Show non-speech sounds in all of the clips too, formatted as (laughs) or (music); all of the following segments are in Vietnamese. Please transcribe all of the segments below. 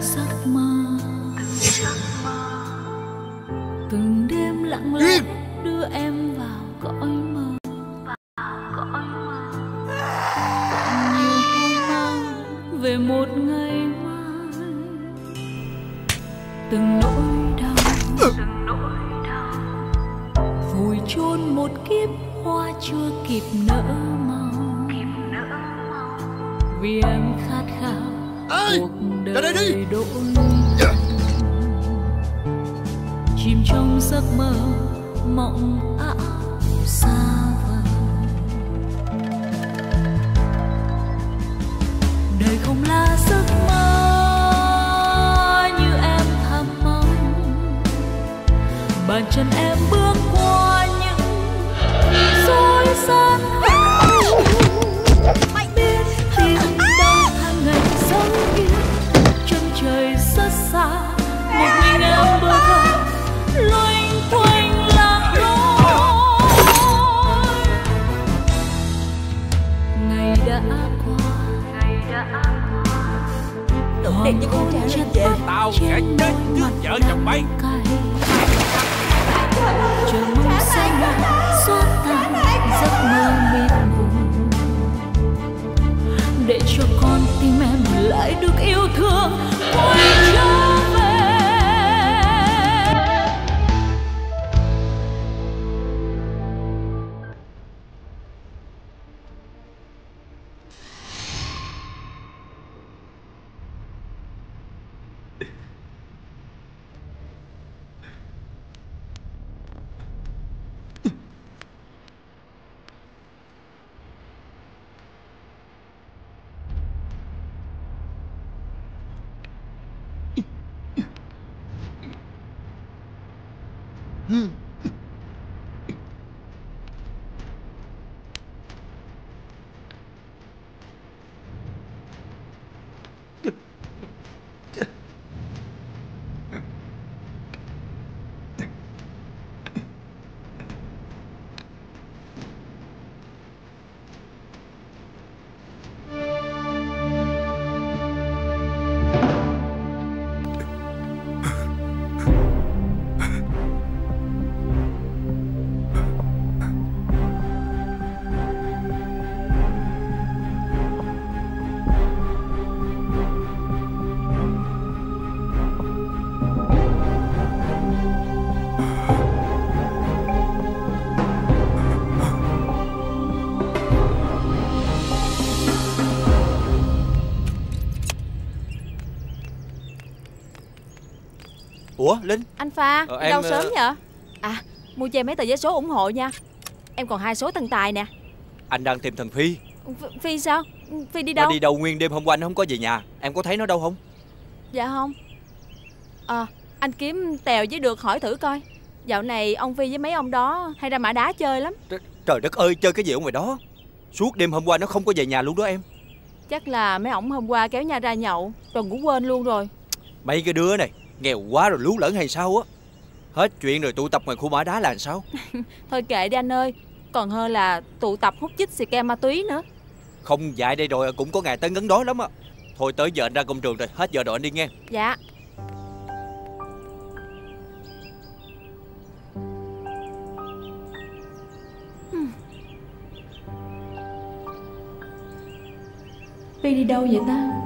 sắc mơ đi. đời đổi chìm trong giấc mơ mộng ảo xa vời. Đời không là giấc mơ như em thầm mong. Bàn chân em bước qua đẹp như trai chất về. Tao sẽ chết mặt vợ chồng cay. chờ mong xanh xóa tan giấc mơ mịt mùng để cho con tim em lại được yêu thương. quay Ủa Linh? Anh Pha, Ờ, em, đâu ờ, sớm vậy? À, mua cho em mấy tờ giấy số ủng hộ nha. Em còn hai số thần tài nè. Anh đang tìm thằng Phi. Ph- Phi sao? Phi đi Nó đâu? đi đâu nguyên đêm hôm qua nó không có về nhà. Em có thấy nó đâu không? Dạ không. Ờ, anh kiếm tèo với được hỏi thử coi. Dạo này ông Phi với mấy ông đó hay ra mã đá chơi lắm. Tr- Trời đất ơi chơi cái gì ở ngoài đó? Suốt đêm hôm qua nó không có về nhà luôn đó em. Chắc là mấy ổng hôm qua kéo nhau ra nhậu Rồi ngủ quên luôn rồi. Mấy cái đứa này Nghèo quá rồi lú lẫn hay sao á? Hết chuyện rồi tụ tập ngoài khu mã đá là làm sao? (laughs) Thôi kệ đi anh ơi Còn hơn là tụ tập hút chích xì ke ma túy nữa. Không dạy đây rồi cũng có ngày tới ngấn đói lắm á. Thôi tới giờ anh ra công trường rồi Hết giờ rồi anh đi nghe. Dạ. Phi đi đâu vậy ta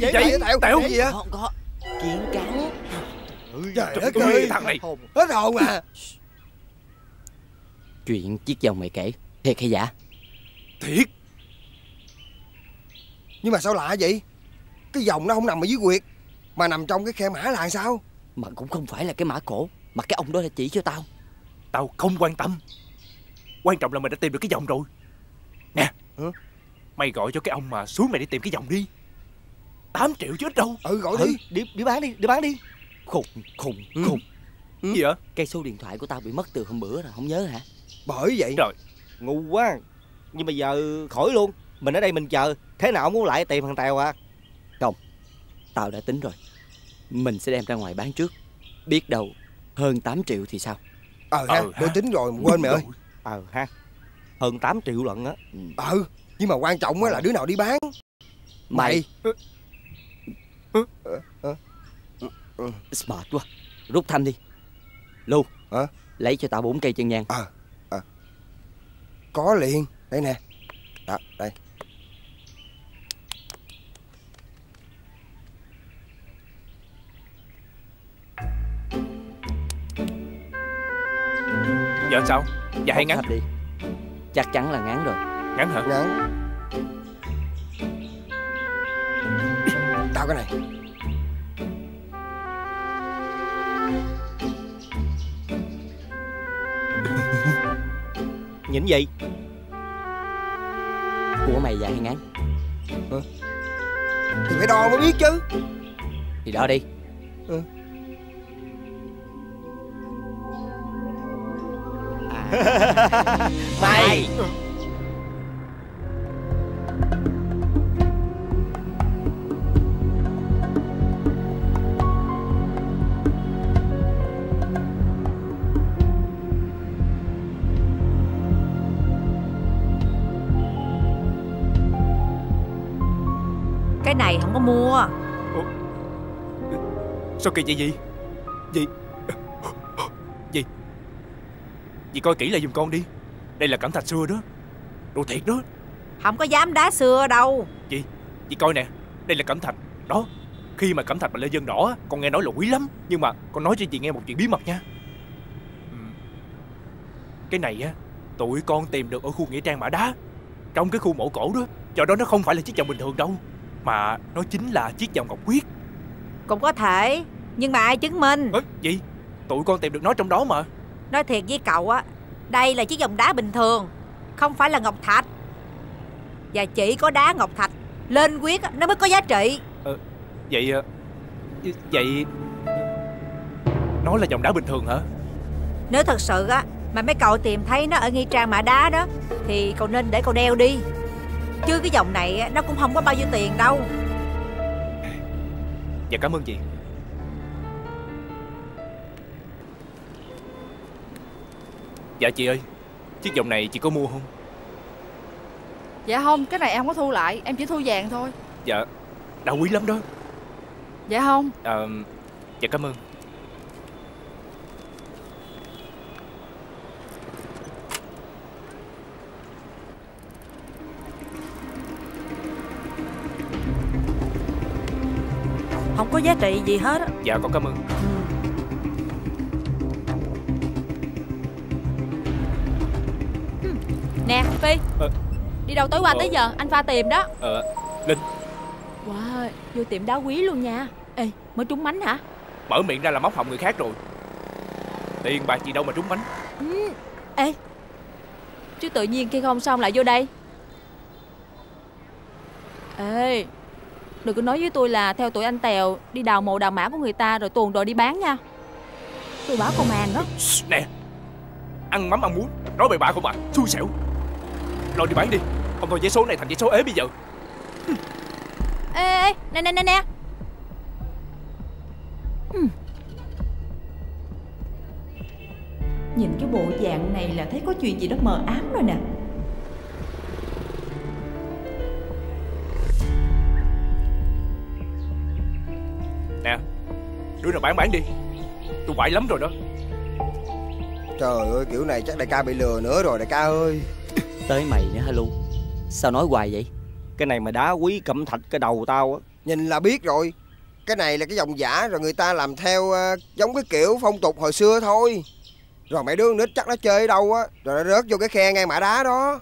làm gì vậy? Tẹo. gì á Không có Chuyện cắn trời đất ơi, thằng này. hết hồn à. Chuyện chiếc vòng mày kể. Thiệt hay giả? Thiệt. Nhưng mà sao lạ vậy? Cái vòng nó không nằm ở dưới quyệt mà nằm trong cái khe mã là sao? Mà cũng không phải là cái mã cổ Mà cái ông đó đã chỉ cho tao. Tao không quan tâm. Quan trọng là mày đã tìm được cái vòng rồi. Mày gọi cho cái ông mà xuống mày đi tìm cái vòng đi 8 triệu chứ ít đâu. Ừ gọi Ừ, đi. đi đi bán đi đi bán đi. Khùng khùng Ừ. khùng. Gì vậy? Cây số điện thoại của tao bị mất từ hôm bữa rồi không nhớ hả? Bởi vậy. Trời Ngu quá. Nhưng bây giờ khỏi luôn. Mình ở đây mình chờ. Thế nào muốn lại tìm thằng Tèo à? Tao đã tính rồi. Mình sẽ đem ra ngoài bán trước. Biết đâu hơn 8 triệu thì sao? Ờ ha Ờ ha. Tôi tính rồi quên mày ơi. Ờ ha Hơn 8 triệu lận á. Ừ. Nhưng mà quan trọng á là đứa nào đi bán. Mày smart quá. Rút thanh đi. Lu Hả? lấy cho tao bốn cây chân nhang. Có liền. Đây nè. Đó đây. Giờ sao? Dạ hay ngắn. đi. Chắc chắn là ngắn rồi. Ngắn hả? Ngắn Tao cái này. (laughs) Nhìn gì? Của mày dài hay ngắn Thì phải đo mới biết chứ. Thì đó đi. Ừ. à, (laughs) Mày. Cái mua. Sao kỳ vậy gì Gì Gì Dì coi kỹ lại giùm con đi. Đây là cẩm thạch xưa đó. Đồ thiệt đó. Không có dám đá xưa đâu. Dì coi nè. Đây là cẩm thạch. Đó Khi mà cẩm thạch mà lê dân đỏ Con nghe nói là quý lắm. Nhưng mà con nói cho dì nghe một chuyện bí mật nha. Cái này á Tụi con tìm được ở khu nghĩa trang mã đá. Trong cái khu mộ cổ đó Do đó nó không phải là chiếc vòng bình thường đâu Mà nó chính là chiếc vòng ngọc huyết Cũng có thể Nhưng mà ai chứng minh? Ơ gì? Tụi con tìm được nó trong đó mà. Nói thiệt với cậu á Đây là chiếc vòng đá bình thường Không phải là ngọc thạch. Và chỉ có đá ngọc thạch Lên quyết nó mới có giá trị. Vậy ờ, Vậy Nó là vòng đá bình thường hả? Nếu thật sự á Mà mấy cậu tìm thấy nó ở nghi trang mã đá đó Thì cậu nên để cậu đeo đi Chứ cái vòng này á, nó cũng không có bao nhiêu tiền đâu. Dạ cảm ơn chị. Dạ chị ơi Chiếc vòng này chị có mua không? Dạ không, cái này em không có thu lại Em chỉ thu vàng thôi. Dạ Đã quý lắm đó. Dạ không. À, Dạ cảm ơn giá trị gì hết á. Dạ con cảm ơn. Nè Phi. Ờ. Đi đâu tối qua Ờ. tới giờ? Anh pha tìm đó. Ờ Wow Vô tiệm đá quý luôn nha. Ê mới trúng mánh hả? Mở miệng ra là móc họng người khác rồi. Tiền bạc gì đâu mà trúng bánh. Ừ. Ê Chứ tự nhiên khi không xong lại vô đây. Ê Đừng có nói với tôi là theo tụi anh Tèo Đi đào mộ đào mã của người ta Rồi tuồn đồ đi bán nha. Tôi báo công an đó. Nè. Ăn mắm ăn muối Nói bậy bạ không à? Xui xẻo. Lo đi bán đi. Không thôi giấy số này thành giấy số ế bây giờ. Ê ê nè nè nè nè. Nhìn cái bộ dạng này là thấy có chuyện gì đó mờ ám rồi nè Nè. Đứa nào bán bán đi. Tôi quải lắm rồi đó. Trời ơi kiểu này chắc đại ca bị lừa nữa rồi đại ca ơi. (coughs) Tới mày nữa hả lu? Sao nói hoài vậy? Cái này mà đá quý cẩm thạch cái đầu tao á. Nhìn là biết rồi. Cái này là cái dòng giả rồi người ta làm theo ờ, Giống cái kiểu phong tục hồi xưa thôi. Rồi mấy đứa nít chắc nó chơi ở đâu á Rồi nó rớt vô cái khe ngay mã đá đó.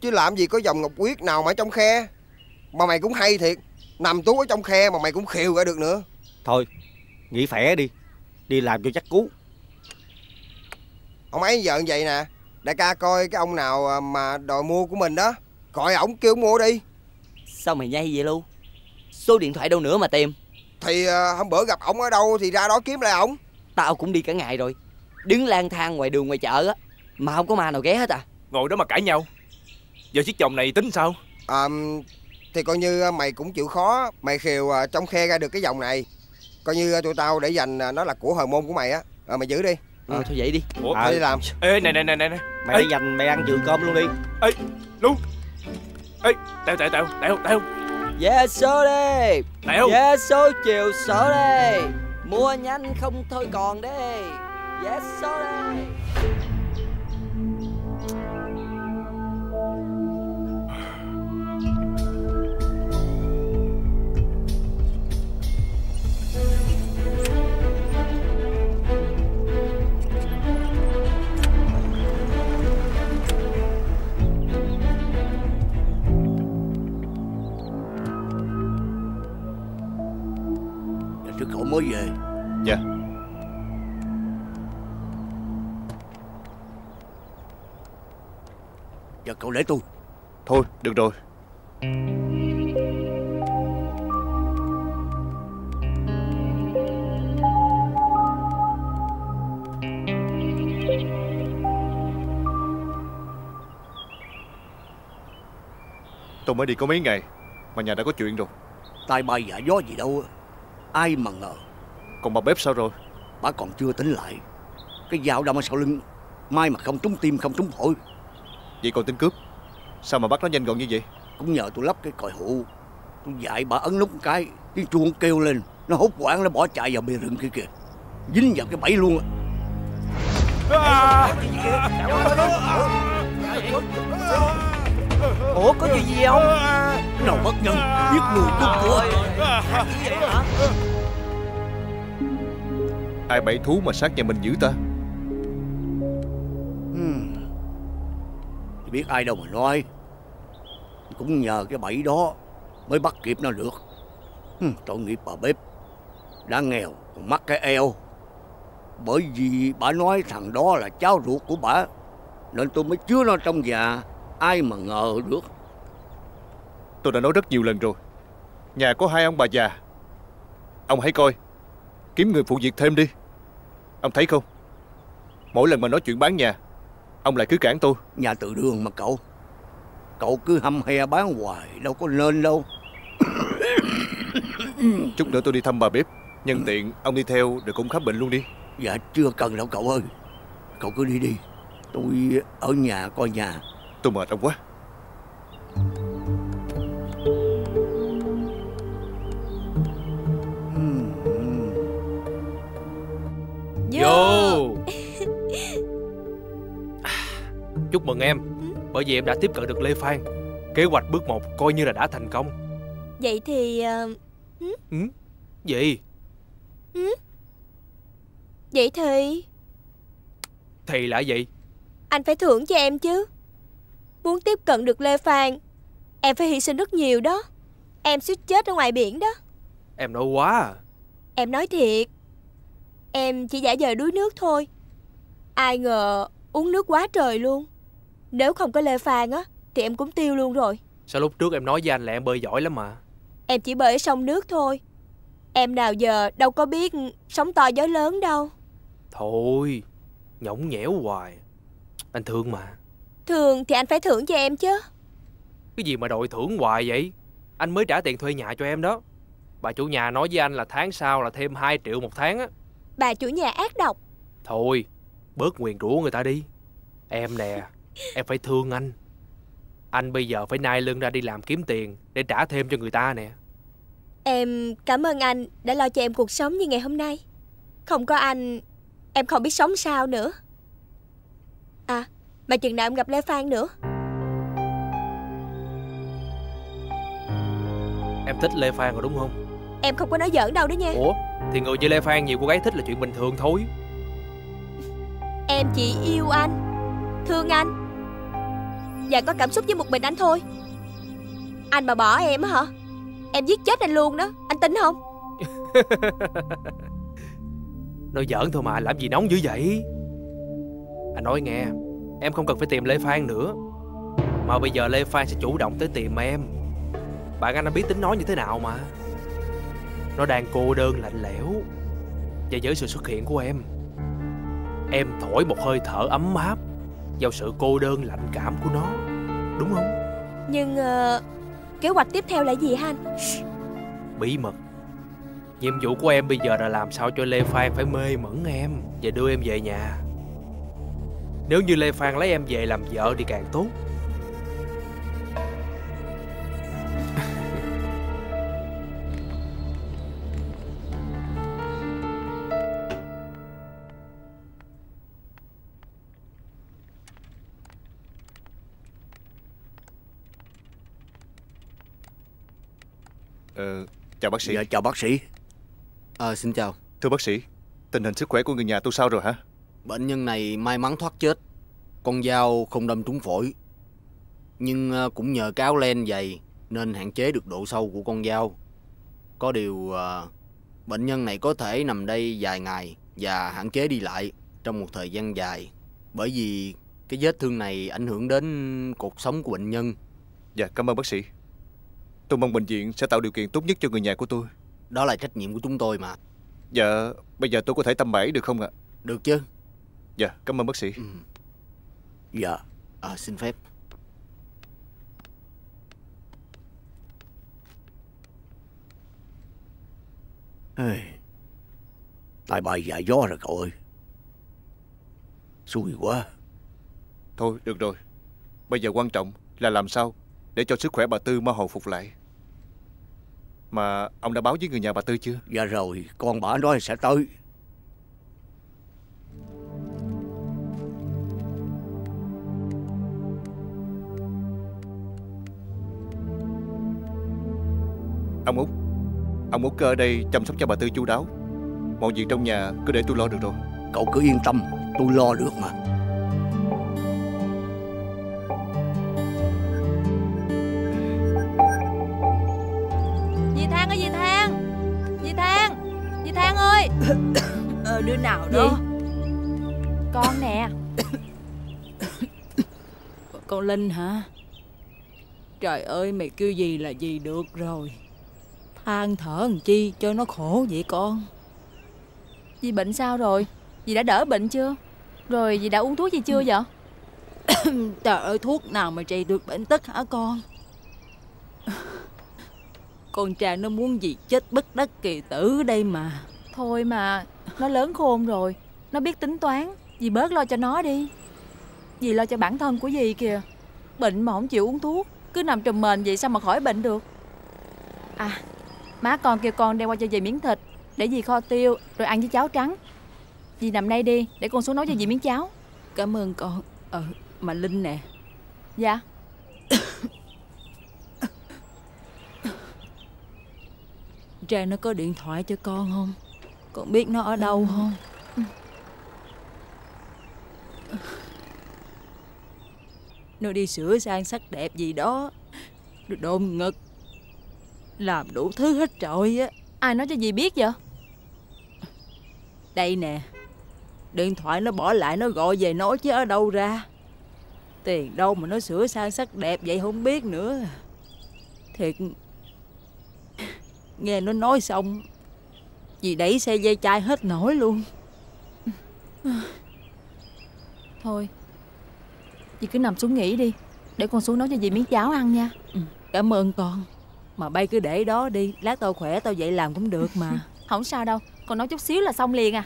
Chứ làm gì có dòng ngọc quyết nào mà ở trong khe. Mà mày cũng hay thiệt Nằm tú ở trong khe mà mày cũng khiêu ra được nữa Thôi Nghỉ khỏe đi. Đi làm cho chắc cú. Ông ấy giờ như vậy nè. Đại ca coi cái ông nào à, mà đòi mua của mình đó. Gọi ổng kêu mua đi. Sao mày nhây vậy luôn Số điện thoại đâu nữa mà tìm? Thì uh, hôm bữa gặp ổng ở đâu thì ra đó kiếm lại ổng. Tao cũng đi cả ngày rồi. Đứng lang thang ngoài đường ngoài chợ á Mà không có ma nào ghé hết à. Ngồi đó mà cãi nhau. Giờ chiếc chồng này tính sao? À, Thì coi như mày cũng chịu khó Mày khều trong khe ra được cái vòng này Coi như uh, tụi tao để dành uh, nó là của hồi môn của mày á. À, Mày giữ đi. Ờ. thôi vậy đi. Ủa Thôi đi làm. Ê này này này này này. Mày Ê, để dành mày ăn trường cơm luôn đi. Luôn Ê Tèo tèo tèo tèo tèo. Yes số đi. Tèo. Yes số chiều số đi. Mua nhanh không thôi còn đi. Yes số đi Mới về. Dạ. Dạ cậu để tôi. Thôi được rồi. Tôi mới đi có mấy ngày Mà nhà đã có chuyện rồi. Tay bay dạ gió gì đâu Ai mà ngờ Còn bà bếp sao rồi? Bà còn chưa tính lại. Cái dao đâm ở sau lưng. Mai mà không trúng tim không trúng phổi. Vậy còn tính cướp? Sao mà bắt nó nhanh gọn như vậy? Cũng nhờ tôi lắp cái còi hụ Tôi dạy bà ấn nút một cái Tiếng chuông kêu lên. Nó hốt quảng nó bỏ chạy vào bìa rừng kia kìa. Dính vào cái bẫy luôn á. Ủa có chuyện gì không Nào bất nhân Giết người cướp của Ai bẫy thú mà sát nhà mình dữ ta? Hmm. Biết ai đâu mà nói. Cũng nhờ cái bẫy đó Mới bắt kịp nó được. Hmm, Tội nghiệp bà bếp. Đã nghèo còn mắc cái eo. Bởi vì bà nói thằng đó là cháu ruột của bà Nên tôi mới chứa nó trong nhà. Ai mà ngờ được. Tôi đã nói rất nhiều lần rồi. Nhà có hai ông bà già. Ông hãy coi. Kiếm người phụ việc thêm đi Ông thấy không? Mỗi lần mà nói chuyện bán nhà Ông lại cứ cản tôi. Nhà tự đường mà cậu. Cậu cứ hăm he bán hoài Đâu có nên đâu. (coughs) Chút nữa tôi đi thăm bà bếp. Nhân tiện ông đi theo rồi cũng khám bệnh luôn đi. Dạ chưa cần đâu cậu ơi. Cậu cứ đi đi. Tôi ở nhà coi nhà. Tôi mệt ông quá Vô. (sighs) Chúc mừng em Bởi vì em đã tiếp cận được Lê Phan. Kế hoạch bước một coi như là đã thành công. Vậy thì ờ, Gì Vậy? Thì? Thì là gì Anh phải thưởng cho em chứ. Muốn tiếp cận được Lê Phan Em phải hy sinh rất nhiều đó. Em suýt chết ở ngoài biển đó. Em nói quá. À. Em nói thiệt Em chỉ giả vờ đuối nước thôi. Ai ngờ uống nước quá trời luôn. Nếu không có Lê Phan á Thì em cũng tiêu luôn rồi. Sao lúc trước em nói với anh là em bơi giỏi lắm mà? Em chỉ bơi ở sông nước thôi. Em nào giờ đâu có biết sóng to gió lớn đâu. Thôi Nhõng nhẽo hoài. Anh thương mà. Thường thì anh phải thưởng cho em chứ. Cái gì mà đòi thưởng hoài vậy? Anh mới trả tiền thuê nhà cho em đó. Bà chủ nhà nói với anh là tháng sau là thêm 2 triệu một tháng á Bà chủ nhà ác độc. Thôi Bớt nguyền rủa người ta đi. Em nè Em phải thương anh. Anh bây giờ phải nai lưng ra đi làm kiếm tiền Để trả thêm cho người ta nè. Em cảm ơn anh đã lo cho em cuộc sống như ngày hôm nay. Không có anh Em không biết sống sao nữa. À Mà chừng nào em gặp Lê Phan nữa? Em thích Lê Phan rồi đúng không? Em không có nói giỡn đâu đó nha. Ủa Thì người như Lê Phan nhiều cô gái thích là chuyện bình thường thôi. Em chỉ yêu anh Thương anh Và có cảm xúc với một mình anh thôi. Anh mà bỏ em á hả? Em giết chết anh luôn đó. Anh tính không? (laughs) Nói giỡn thôi mà làm gì nóng dữ vậy? Anh nói nghe Em không cần phải tìm Lê Phan nữa. Mà bây giờ Lê Phan sẽ chủ động tới tìm em. Bạn anh đã biết tính nó như thế nào mà Nó đang cô đơn lạnh lẽo. Và với sự xuất hiện của em Em thổi một hơi thở ấm áp Vào sự cô đơn lạnh cảm của nó. Đúng không? Nhưng ờ, kế hoạch tiếp theo là gì hả anh? Bí mật. Nhiệm vụ của em bây giờ là làm sao cho Lê Phan phải mê mẩn em Và đưa em về nhà. Nếu như Lê Phan lấy em về làm vợ thì càng tốt Ờ, chào bác sĩ. Dạ chào bác sĩ. Ờ, xin chào. Thưa bác sĩ, tình hình sức khỏe của người nhà tôi sao rồi hả? Bệnh nhân này may mắn thoát chết. Con dao không đâm trúng phổi. Nhưng ờ, cũng nhờ cáo len dày nên hạn chế được độ sâu của con dao. Có điều ờ, bệnh nhân này có thể nằm đây vài ngày và hạn chế đi lại trong một thời gian dài. Bởi vì cái vết thương này ảnh hưởng đến cuộc sống của bệnh nhân. Dạ, cảm ơn bác sĩ. Tôi mong bệnh viện sẽ tạo điều kiện tốt nhất cho người nhà của tôi. Đó là trách nhiệm của chúng tôi mà. Dạ, bây giờ tôi có thể tâm bẫy được không ạ? Được chứ? Dạ, cảm ơn bác sĩ. Ừ. Dạ. À, xin phép. Ê, Tại bài dạ gió rồi cậu ơi. Xui quá. Thôi, được rồi. Bây giờ quan trọng là làm sao để cho sức khỏe bà Tư mau hồi phục lại. Mà ông đã báo với người nhà bà Tư chưa? Dạ rồi, con bà nói sẽ tới. Ông Út, ông Út ở đây chăm sóc cho bà Tư chu đáo. Mọi việc trong nhà cứ để tôi lo được rồi. Cậu cứ yên tâm, tôi lo được mà. Dì Thang ơi. (coughs) Ờ đứa nào đó. Con nè. (coughs) Con Linh hả? Trời ơi mày kêu gì là gì được rồi. Than thở làm chi cho nó khổ vậy con? Dì bệnh sao rồi? Dì đã đỡ bệnh chưa? Rồi dì đã uống thuốc gì chưa vậy? (coughs) Trời ơi thuốc nào mà trị được bệnh tất hả con Con Trang nó muốn gì chết bất đắc kỳ tử đây mà. Thôi mà Nó lớn khôn rồi Nó biết tính toán. Dì bớt lo cho nó đi. Dì lo cho bản thân của dì kìa. Bệnh mà không chịu uống thuốc Cứ nằm trùm mền vậy sao mà khỏi bệnh được? À Má con kêu con đem qua cho dì miếng thịt Để dì kho tiêu Rồi ăn với cháo trắng. Dì nằm đây đi Để con xuống nấu cho dì miếng cháo. Cảm ơn con. Ờ mà Linh nè. Dạ Trang nó có điện thoại cho con không? Con biết nó ở đâu không? Nó đi sửa sang sắc đẹp gì đó. Rồi đôn ngực Làm đủ thứ hết trọi á. Ai nói cho dì biết vậy? Đây nè. Điện thoại nó bỏ lại nó gọi về nói chứ ở đâu ra? Tiền đâu mà nó sửa sang sắc đẹp vậy không biết nữa. Thiệt Nghe nó nói xong Dì đẩy xe dây chai hết nổi luôn. Thôi Dì cứ nằm xuống nghỉ đi Để con xuống nấu cho dì miếng cháo ăn nha. Ừ, Cảm ơn con. Mà bay cứ để đó đi Lát tao khỏe tao dậy làm cũng được mà. (laughs) Không sao đâu Con nấu chút xíu là xong liền à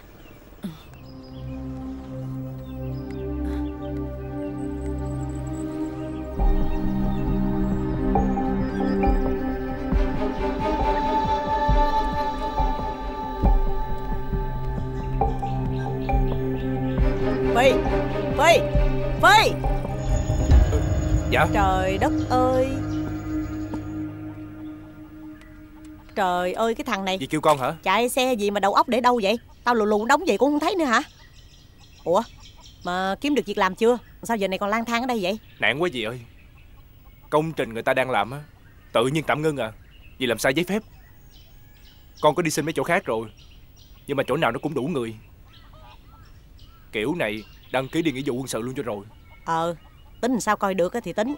Phi! Dạ? Trời đất ơi! Trời ơi cái thằng này. Dì kêu con hả? Chạy xe gì mà đầu óc để đâu vậy? Tao lù lù đóng vậy cũng không thấy nữa hả? Ủa Mà kiếm được việc làm chưa? Sao giờ này còn lang thang ở đây vậy? Nạn quá dì ơi. Công trình người ta đang làm á Tự nhiên tạm ngưng à. Vì làm sai giấy phép. Con có đi xin mấy chỗ khác rồi Nhưng mà chỗ nào nó cũng đủ người. Kiểu này đăng ký đi nghĩa vụ quân sự luôn cho rồi. Ờ Tính làm sao coi được thì tính.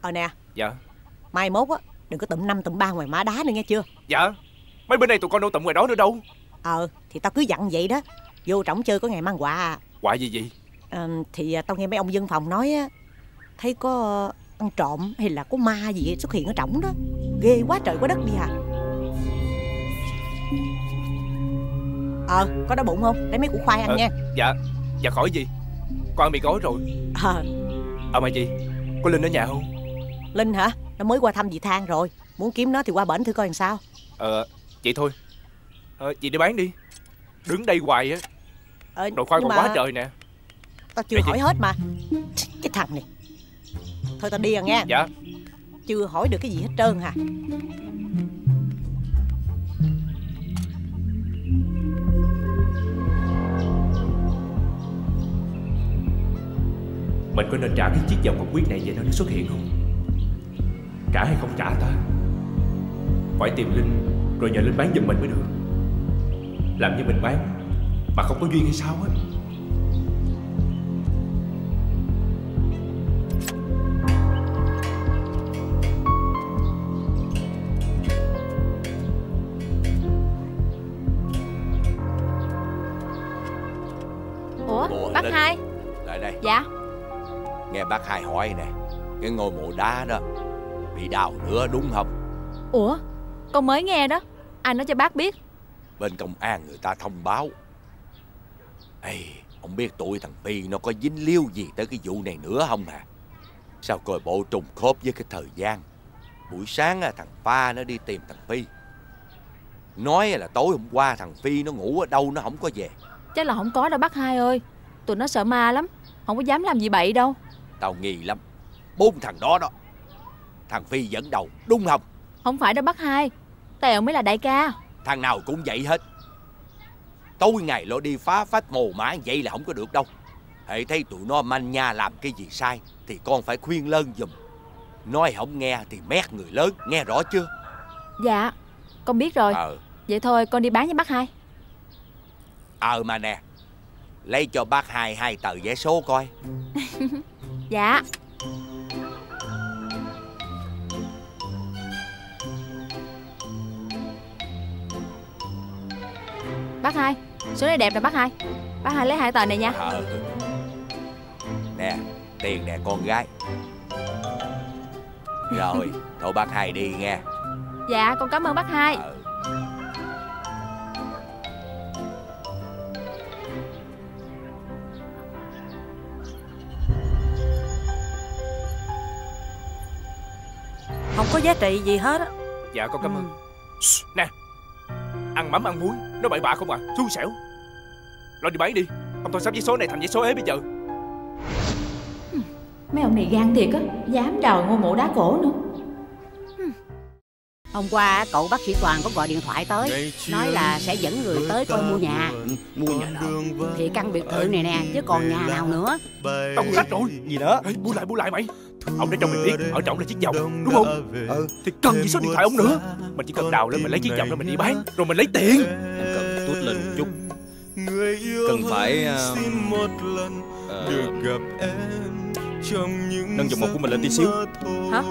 Ờ nè. Dạ. Mai mốt á Đừng có tụm năm tụm ba ngoài má đá nữa nghe chưa? Dạ. Mấy bữa nay tụi con đâu tụm ngoài đó nữa đâu. Ờ thì tao cứ dặn vậy đó. Vô trỏng chơi có ngày mang quà. À. Quà gì vậy? Ờ, Thì à, tao nghe mấy ông dân phòng nói á Thấy có ăn trộm hay là có ma gì xuất hiện ở trỏng đó. Ghê quá trời quá đất đi à. Ờ có đói bụng không? Lấy mấy củ khoai ăn Ờ, nha. Dạ. Dạ khỏi gì Con ăn mì gói rồi. Ờ. À mà gì? Có Linh ở nhà không? Linh hả? Nó mới qua thăm dì Thang rồi. Muốn kiếm nó thì qua bển thử coi làm sao. Ờ Vậy thôi. Ờ, Chị đi bán đi. Đứng đây hoài á. Ờ, Đồ khoai còn mà quá trời nè. Tao chưa Mẹ hỏi chị- hết mà. Cái thằng này. Thôi tao đi rồi nghe Dạ. Chưa hỏi được cái gì hết trơn hả Mình có nên trả cái chiếc vòng ngọc quyết này về nơi nó xuất hiện không? Trả hay không trả ta? Phải tìm Linh, Rồi nhờ Linh bán giùm mình mới được. Làm như mình bán, Mà không có duyên hay sao á? Nghe bác hai hỏi nè Cái ngôi mộ đá đó Bị đào nữa đúng không? Ủa, con mới nghe đó Ai nói cho bác biết? Bên công an người ta thông báo. Ê Ông biết tụi thằng Phi nó có dính líu gì tới cái vụ này nữa không hả? Sao coi bộ trùng khớp với cái thời gian? Buổi sáng thằng Pha nó đi tìm thằng Phi. Nói là tối hôm qua thằng Phi nó ngủ ở đâu nó không có về. Chắc là không có đâu bác hai ơi. Tụi nó sợ ma lắm Không có dám làm gì bậy đâu Tao nghi lắm. Bốn thằng đó đó. Thằng Phi dẫn đầu đúng không? Không phải đâu bác hai. Tèo mới là đại ca. Thằng nào cũng vậy hết. Tối ngày lo đi phá phách mồ mã vậy là không có được đâu. Hệ thấy tụi nó manh nha làm cái gì sai Thì con phải khuyên lơn giùm. Nói không nghe thì mét người lớn Nghe rõ chưa? Dạ Con biết rồi. Ờ. Vậy thôi con đi bán với bác hai. Ờ mà nè Lấy cho bác hai hai tờ vé số coi (laughs) Dạ. Bác hai Số này đẹp nè bác hai. Bác hai lấy hai tờ này nha. Ờ. Nè Tiền nè con gái. Rồi Thôi bác hai đi nghe. Dạ con cảm ơn bác hai. Không giá trị gì hết á. Dạ con cảm ơn. Shh, Nè. Ăn mắm ăn muối Nó bậy bạ không à? Xui xẻo. Lo đi bán đi. Không thôi sắp giấy số này thành giấy số ế bây giờ. Mấy ông này gan thiệt á Dám đào ngôi mộ đá cổ nữa. Hôm qua cậu bác sĩ Toàn có gọi điện thoại tới Nói là sẽ dẫn người tới coi mua nhà. Mua nhà nào? Thì căn biệt thự này nè Chứ còn nhà nào nữa? Đông khách rồi. Gì nữa Ê, Mua lại mua lại mày Ông đã cho mình biết Ở trọng là chiếc vòng Đúng không? Ừ Thì cần gì số điện thoại ông nữa? Mình chỉ cần đào lên mình lấy chiếc vòng đó mình đi bán Rồi mình lấy tiền. Em cần tút lên một chút. Cần phải ờ, ờ, Nâng vòng một của mình lên tí xíu. Hả?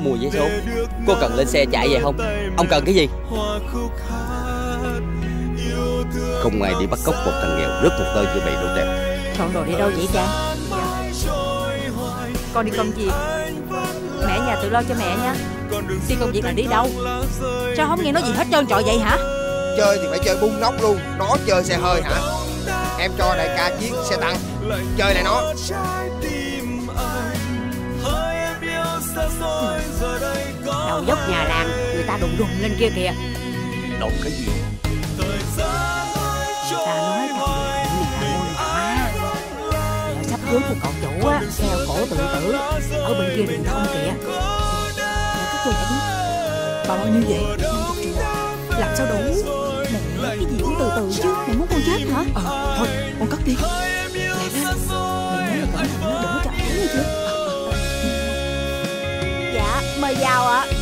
Mua vé số Cô cần lên xe chạy về không? Ông cần cái gì? Không ai đi bắt cóc một thằng nghèo rớt một tơ như mày đâu đẹp. Chọn đồ đi đâu vậy cha Con đi công việc. Mẹ nhà tự lo cho mẹ nha. Đi công việc là đi đâu? Sao không nghe nói gì hết trơn trọi vậy hả? Chơi thì phải chơi bung nóc luôn. Nó chơi xe hơi hả? Em cho đại ca chiếc xe tăng. Chơi lại nó. Đầu dốc nhà làng Người ta đùng đùng lên kia kìa. Đồn cái gì? Người ta nói cưới của cậu chủ á, Theo cổ tự tử. Ở bên kia điện thông kìa. Các cô chỉ Bao nhiêu vậy? Làm sao đủ? Mẹ cái gì cũng từ từ chứ Mẹ muốn con chết hả? Ờ thôi, con cất đi. Lẹ lên mẹ nhớ là cẩn thận nó đừng có chạm thấy chứ. Dạ mời vào ạ. à.